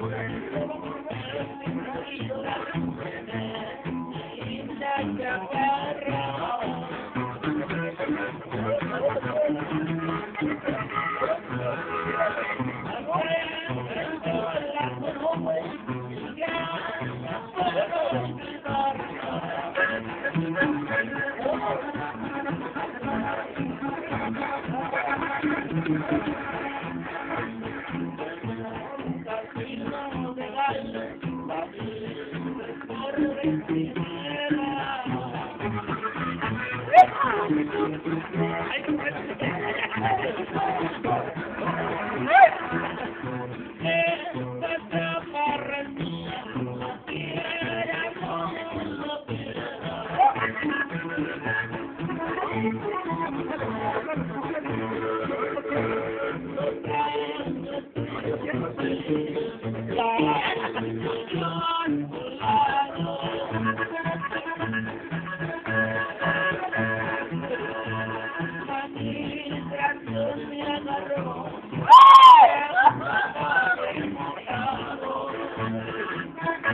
Gracias. I can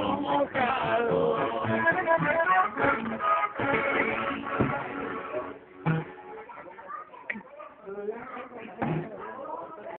no, no,